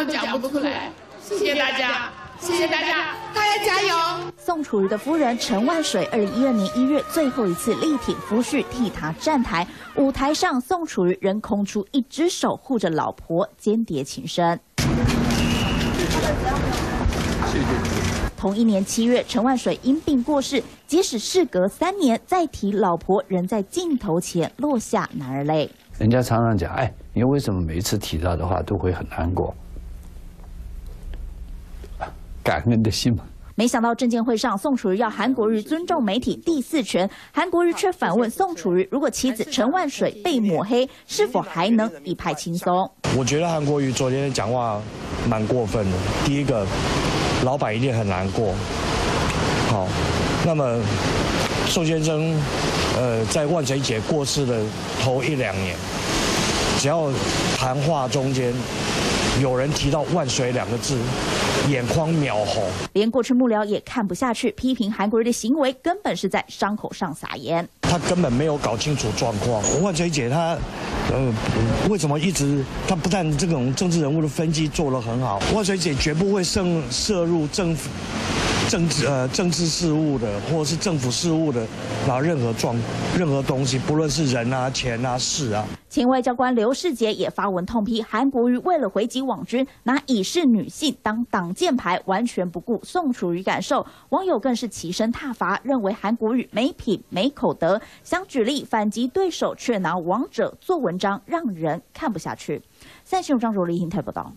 谢大家，大家加油！宋楚瑜的夫人陈万水，二零一二年一月最后一次力挺夫婿替他站台，舞台上宋楚瑜仍空出一只手护着老婆，间谍情深。同一年七月，陈万水因病过世。即使事隔三年，再提老婆，仍在镜头前落下男儿泪。人家常常讲：“哎，你为什么每一次提到的话都会很难过？”感恩的心嘛。没想到证监会上，宋楚瑜要韩国瑜尊重媒体第四权，韩国瑜却反问宋楚瑜：如果妻子陈万水被抹黑，是否还能一派轻松？我觉得韩国瑜昨天的讲话蛮过分的。第一个。老板一定很难过。好，那么宋先生，呃，在万水姐过世的头一两年，只要谈话中间有人提到“万水”两个字，眼眶秒红。连过去幕僚也看不下去，批评韩国人的行为根本是在伤口上撒盐。他根本没有搞清楚状况。万水姐她。呃，为什么一直她不但这种政治人物的分析做得很好，万水姐绝不会涉涉入政府政治呃政治事务的，或者是政府事务的，拿任何状任何东西，不论是人啊、钱啊、事啊。前外交官刘世杰也发文痛批韩国瑜为了回击网军，拿已是女性当挡箭牌，完全不顾宋楚瑜感受。网友更是齐声挞伐，认为韩国瑜没品没口德，想举例反击对手，却拿王者做文章，让人看不下去。三新闻张卓立英台报道。